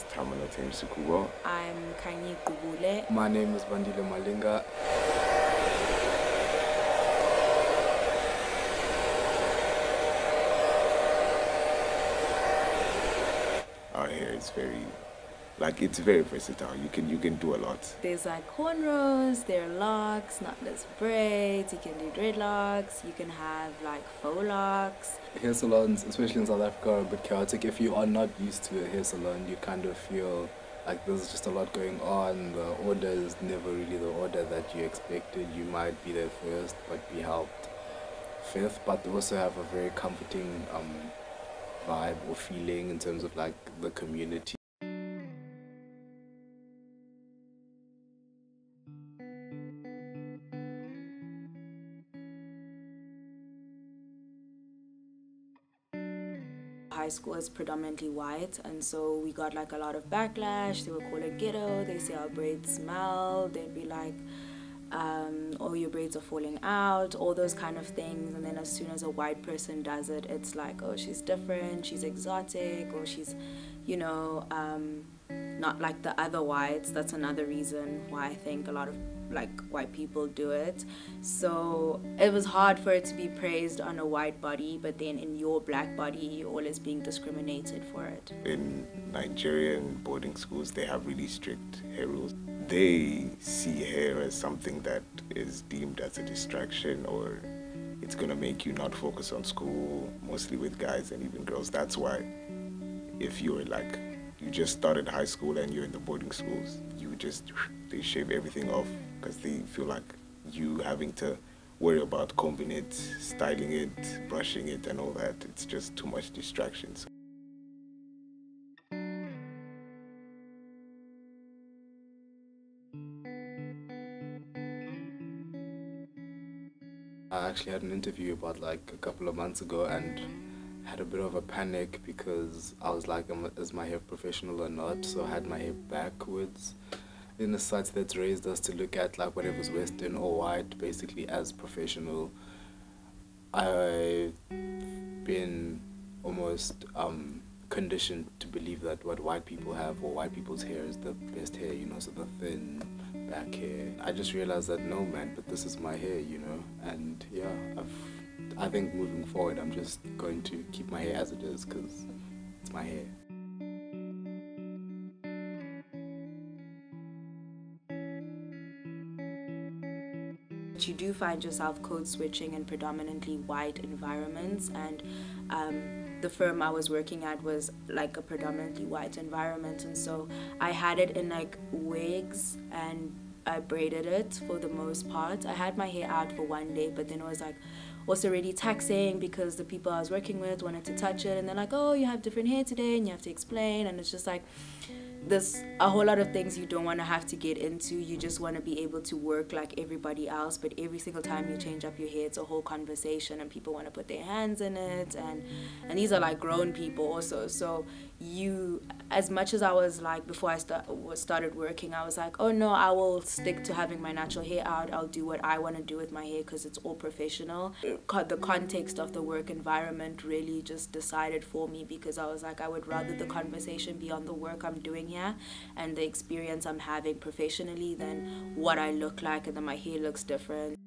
is Tamanotem Sukubo. I'm Kanye Gubule. My name is Bandile Malinga. Our hair is very, like it's very versatile. You can you can do a lot. There's like cornrows, there are locks, knotless braids, you can do dreadlocks, you can have like faux locks. Hair salons, especially in South Africa, are a bit chaotic. If you are not used to a hair salon, you kind of feel like there's just a lot going on. The order is never really the order that you expected. You might be there first, but be helped fifth. But they also have a very comforting um, vibe or feeling in terms of like the community. High school is predominantly white, and so we got like a lot of backlash. They would call it ghetto. They say our braids smell. They'd be like, um, "Oh, your braids are falling out," all those kind of things. And then as soon as a white person does it, it's like, "Oh, she's different. She's exotic," or she's, you know, um, not like the other whites. That's another reason why I think a lot of like white people do it. So it was hard for it to be praised on a white body, but then in your black body, you're always being discriminated for it. In Nigerian boarding schools, they have really strict hair rules. They see hair as something that is deemed as a distraction or it's gonna make you not focus on school, mostly with guys and even girls. That's why if you're like you just started high school and you're in the boarding schools, you just they shave everything off because they feel like you having to worry about combing it, styling it, brushing it, and all that. It's just too much distractions. I actually had an interview about like a couple of months ago and had a bit of a panic because I was like, is my hair professional or not? So I had my hair backwards. In the site that's raised us to look at like whatever's Western or white, basically as professional. I've been almost um, conditioned to believe that what white people have or white people's hair is the best hair, you know, so the thin back hair. I just realized that no man, but this is my hair, you know, and yeah, I've I think moving forward, I'm just going to keep my hair as it is because it's my hair. You do find yourself code switching in predominantly white environments, and um, the firm I was working at was like a predominantly white environment, and so I had it in like wigs and I braided it for the most part. I had my hair out for one day, but then it was like also really taxing because the people I was working with wanted to touch it and they're like, oh, you have different hair today and you have to explain. And it's just like, there's a whole lot of things you don't want to have to get into. You just want to be able to work like everybody else. But every single time you change up your hair, it's a whole conversation and people want to put their hands in it. And, and these are like grown people also. So you, as much as I was like, before I start, started working, I was like, oh no, I will stick to having my natural hair out. I'll do what I want to do with my hair because it's all professional. The context of the work environment really just decided for me because I was like, I would rather the conversation be on the work I'm doing here and the experience I'm having professionally than what I look like and then my hair looks different.